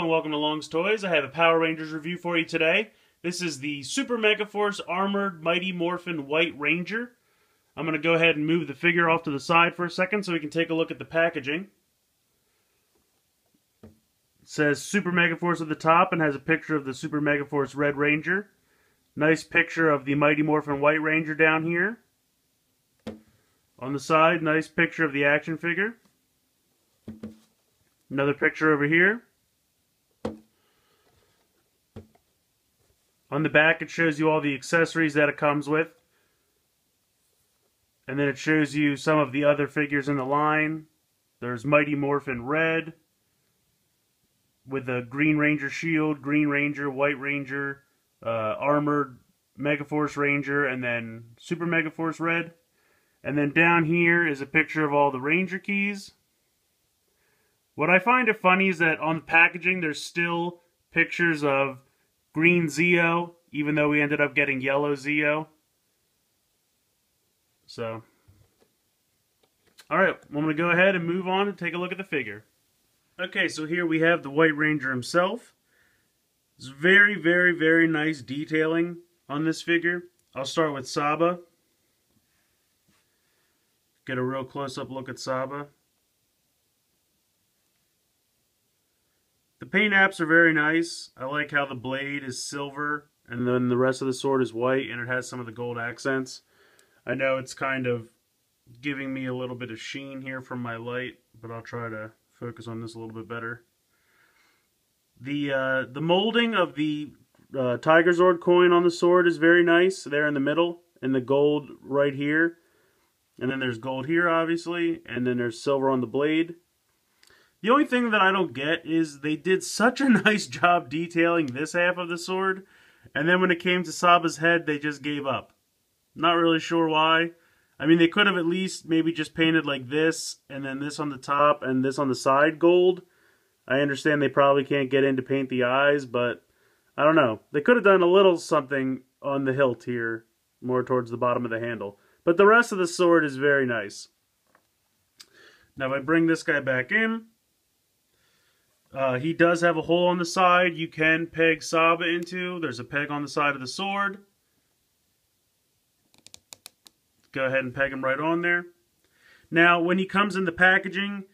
And welcome to Long's Toys. I have a Power Rangers review for you today. This is the Super Megaforce Armored Mighty Morphin White Ranger. I'm going to go ahead and move the figure off to the side for a second so we can take a look at the packaging. It says Super Megaforce at the top and has a picture of the Super Megaforce Red Ranger. Nice picture of the Mighty Morphin White Ranger down here. On the side, nice picture of the action figure. Another picture over here. On the back, it shows you all the accessories that it comes with. And then it shows you some of the other figures in the line. There's Mighty Morphin Red with the Green Ranger shield, Green Ranger, White Ranger, uh, Armored Megaforce Ranger, and then Super Megaforce Red. And then down here is a picture of all the Ranger keys. What I find it funny is that on the packaging there's still pictures of green Zeo, even though we ended up getting yellow Zeo. So, alright, I'm going to go ahead and move on and take a look at the figure. Okay, so here we have the White Ranger himself. It's very, very, very nice detailing on this figure. I'll start with Saba. Get a real close-up look at Saba. Paint apps are very nice. I like how the blade is silver and then the rest of the sword is white and it has some of the gold accents. I know it's kind of giving me a little bit of sheen here from my light, but I'll try to focus on this a little bit better. The uh, the molding of the uh, Tiger Zord coin on the sword is very nice there in the middle and the gold right here. And then there's gold here, obviously, and then there's silver on the blade. The only thing that I don't get is they did such a nice job detailing this half of the sword, and then when it came to Saba's head, they just gave up. Not really sure why. I mean, they could have at least maybe just painted like this, and then this on the top, and this on the side gold. I understand they probably can't get in to paint the eyes, but I don't know. They could have done a little something on the hilt here, more towards the bottom of the handle. But the rest of the sword is very nice. Now if I bring this guy back in, uh, he does have a hole on the side you can peg Saba into. There's a peg on the side of the sword. Go ahead and peg him right on there. Now, when he comes in the packaging,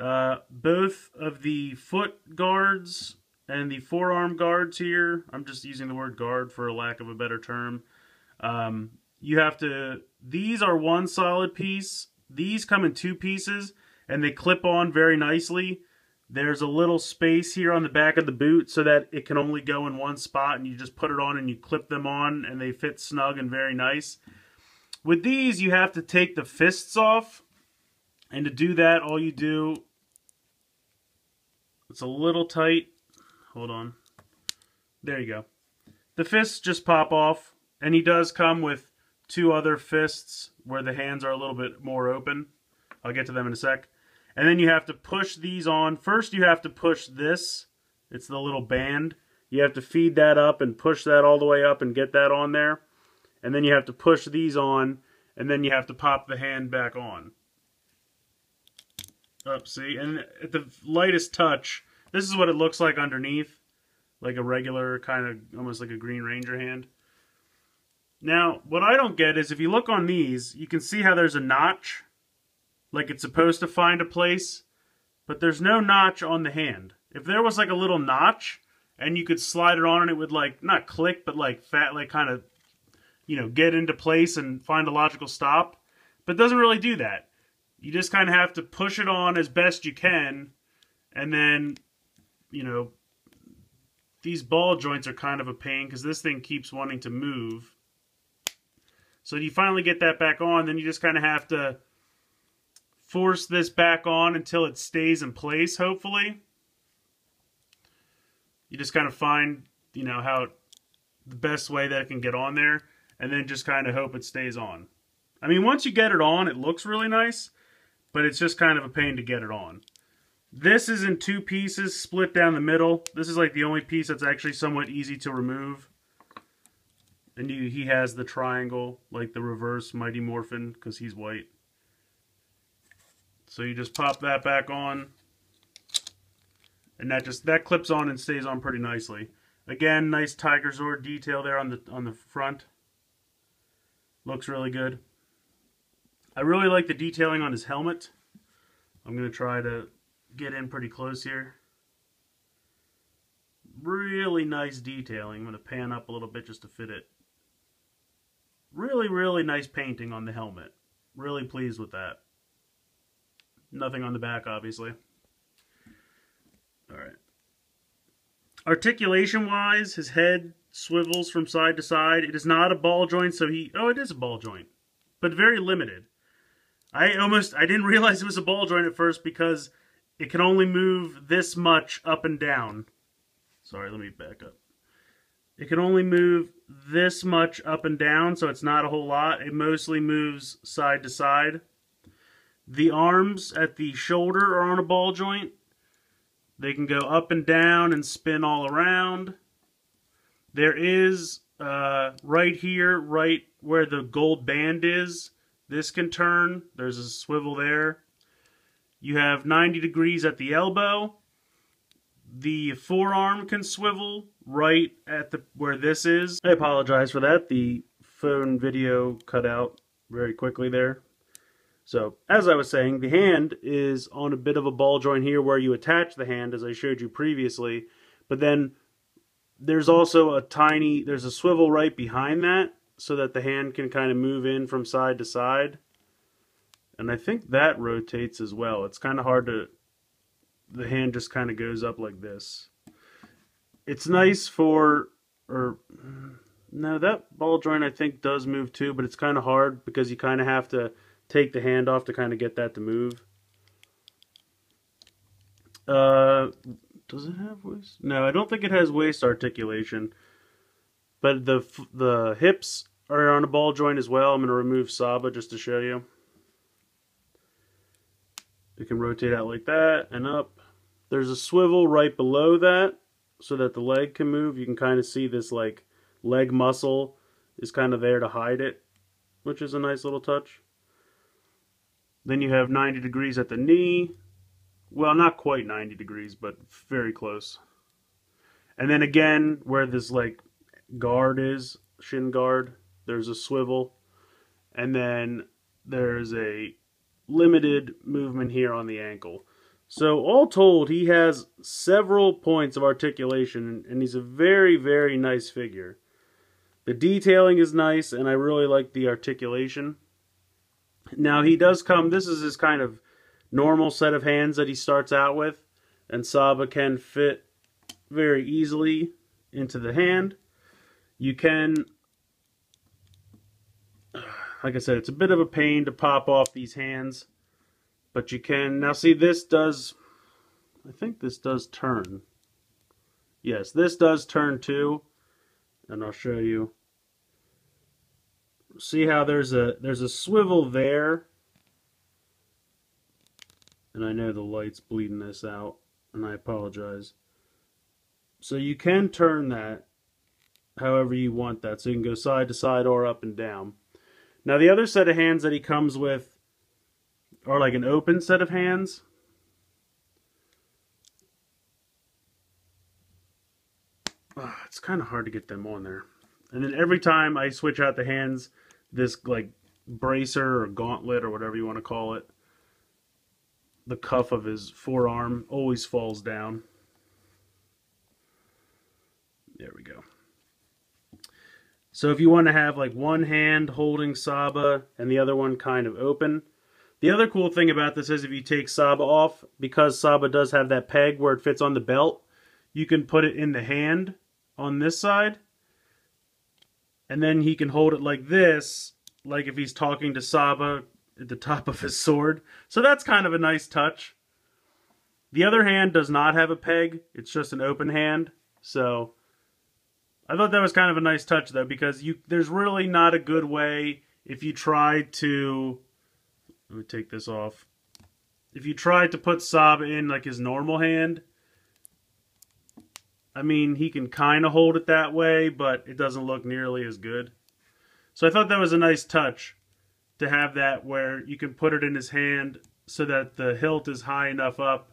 uh, both of the foot guards and the forearm guards here, I'm just using the word guard for a lack of a better term, um, you have to, these are one solid piece. These come in two pieces, and they clip on very nicely. There's a little space here on the back of the boot so that it can only go in one spot and you just put it on and you clip them on and they fit snug and very nice. With these, you have to take the fists off. And to do that, all you do, it's a little tight. Hold on. There you go. The fists just pop off. And he does come with two other fists where the hands are a little bit more open. I'll get to them in a sec. And then you have to push these on. First you have to push this. It's the little band. You have to feed that up and push that all the way up and get that on there. And then you have to push these on. And then you have to pop the hand back on. Up, see? And at the lightest touch, this is what it looks like underneath. Like a regular kind of, almost like a Green Ranger hand. Now, what I don't get is if you look on these, you can see how there's a notch like it's supposed to find a place, but there's no notch on the hand. If there was like a little notch and you could slide it on and it would like not click but like fat like kind of you know get into place and find a logical stop, but doesn't really do that. You just kind of have to push it on as best you can and then you know these ball joints are kind of a pain because this thing keeps wanting to move. So you finally get that back on, then you just kind of have to force this back on until it stays in place, hopefully. You just kind of find, you know, how the best way that it can get on there, and then just kind of hope it stays on. I mean, once you get it on, it looks really nice, but it's just kind of a pain to get it on. This is in two pieces, split down the middle. This is like the only piece that's actually somewhat easy to remove. And he has the triangle, like the reverse Mighty Morphin, because he's white. So you just pop that back on. and that just that clips on and stays on pretty nicely. Again, nice Tiger Zord detail there on the on the front. Looks really good. I really like the detailing on his helmet. I'm going to try to get in pretty close here. Really nice detailing. I'm going to pan up a little bit just to fit it. Really, really nice painting on the helmet. Really pleased with that. Nothing on the back, obviously. Alright. Articulation-wise, his head swivels from side to side. It is not a ball joint, so he... Oh, it is a ball joint. But very limited. I almost... I didn't realize it was a ball joint at first because it can only move this much up and down. Sorry, let me back up. It can only move this much up and down, so it's not a whole lot. It mostly moves side to side. The arms at the shoulder are on a ball joint. They can go up and down and spin all around. There is, uh, right here, right where the gold band is, this can turn. There's a swivel there. You have 90 degrees at the elbow. The forearm can swivel right at the where this is. I apologize for that. The phone video cut out very quickly there. So, as I was saying, the hand is on a bit of a ball joint here where you attach the hand, as I showed you previously. But then there's also a tiny, there's a swivel right behind that so that the hand can kind of move in from side to side. And I think that rotates as well. It's kind of hard to, the hand just kind of goes up like this. It's nice for, or, no, that ball joint I think does move too, but it's kind of hard because you kind of have to take the hand off to kind of get that to move. Uh, does it have waist? No, I don't think it has waist articulation. But the the hips are on a ball joint as well. I'm going to remove Saba just to show you. You can rotate out like that and up. There's a swivel right below that so that the leg can move. You can kind of see this like leg muscle is kind of there to hide it, which is a nice little touch. Then you have 90 degrees at the knee. Well, not quite 90 degrees, but very close. And then again, where this like guard is, shin guard, there's a swivel. And then there's a limited movement here on the ankle. So all told, he has several points of articulation, and he's a very, very nice figure. The detailing is nice, and I really like the articulation. Now he does come, this is his kind of normal set of hands that he starts out with. And Saba can fit very easily into the hand. You can, like I said, it's a bit of a pain to pop off these hands. But you can, now see this does, I think this does turn. Yes, this does turn too. And I'll show you see how there's a there's a swivel there. And I know the light's bleeding this out and I apologize. So you can turn that however you want that so you can go side to side or up and down. Now the other set of hands that he comes with are like an open set of hands. Oh, it's kind of hard to get them on there and then every time I switch out the hands this like bracer or gauntlet or whatever you want to call it, the cuff of his forearm always falls down. There we go. So if you want to have like one hand holding Saba and the other one kind of open, the other cool thing about this is if you take Saba off, because Saba does have that peg where it fits on the belt, you can put it in the hand on this side and then he can hold it like this, like if he's talking to Saba at the top of his sword. So that's kind of a nice touch. The other hand does not have a peg. It's just an open hand. So I thought that was kind of a nice touch though because you there's really not a good way if you try to let me take this off. If you try to put Saba in like his normal hand, I mean, he can kind of hold it that way, but it doesn't look nearly as good. So I thought that was a nice touch to have that where you can put it in his hand so that the hilt is high enough up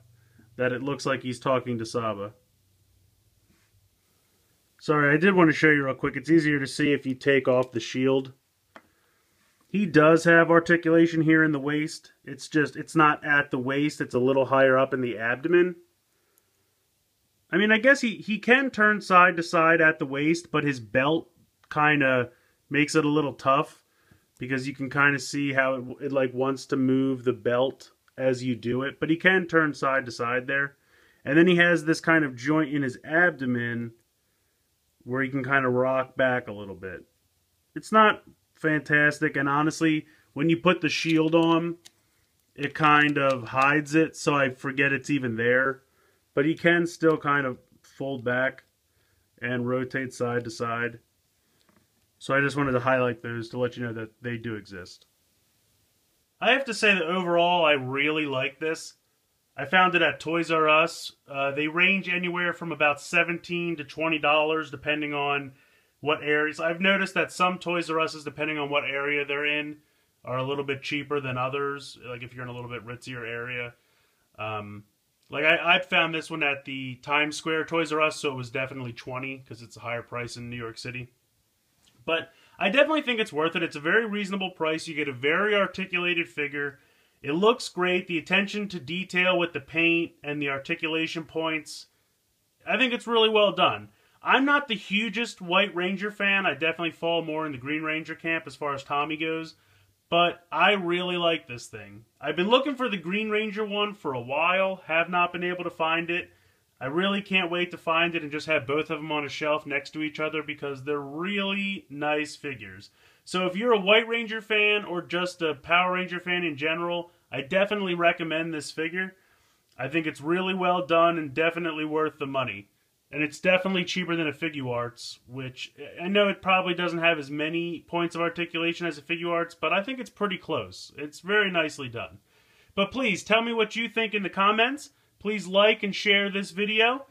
that it looks like he's talking to Saba. Sorry, I did want to show you real quick. It's easier to see if you take off the shield. He does have articulation here in the waist. It's just, it's not at the waist. It's a little higher up in the abdomen. I mean, I guess he, he can turn side to side at the waist, but his belt kind of makes it a little tough because you can kind of see how it, it like wants to move the belt as you do it. But he can turn side to side there. And then he has this kind of joint in his abdomen where he can kind of rock back a little bit. It's not fantastic, and honestly, when you put the shield on, it kind of hides it, so I forget it's even there. But he can still kind of fold back and rotate side to side. So I just wanted to highlight those to let you know that they do exist. I have to say that overall I really like this. I found it at Toys R Us. Uh, they range anywhere from about 17 to $20 depending on what areas. I've noticed that some Toys R Us's, depending on what area they're in, are a little bit cheaper than others. Like if you're in a little bit ritzier area. Um, like I, I found this one at the Times Square Toys R Us, so it was definitely 20 because it's a higher price in New York City. But I definitely think it's worth it. It's a very reasonable price. You get a very articulated figure. It looks great. The attention to detail with the paint and the articulation points, I think it's really well done. I'm not the hugest White Ranger fan. I definitely fall more in the Green Ranger camp as far as Tommy goes. But I really like this thing. I've been looking for the Green Ranger one for a while. Have not been able to find it. I really can't wait to find it and just have both of them on a shelf next to each other because they're really nice figures. So if you're a White Ranger fan or just a Power Ranger fan in general, I definitely recommend this figure. I think it's really well done and definitely worth the money. And it's definitely cheaper than a Figuarts, which I know it probably doesn't have as many points of articulation as a Figuarts, but I think it's pretty close. It's very nicely done. But please, tell me what you think in the comments. Please like and share this video.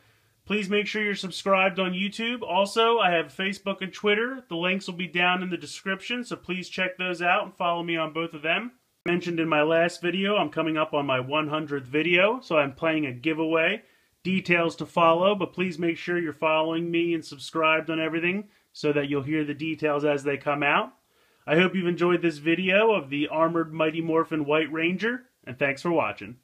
Please make sure you're subscribed on YouTube. Also, I have Facebook and Twitter. The links will be down in the description, so please check those out and follow me on both of them. Mentioned in my last video, I'm coming up on my 100th video, so I'm playing a giveaway. Details to follow, but please make sure you're following me and subscribed on everything so that you'll hear the details as they come out. I hope you've enjoyed this video of the Armored Mighty Morphin White Ranger, and thanks for watching.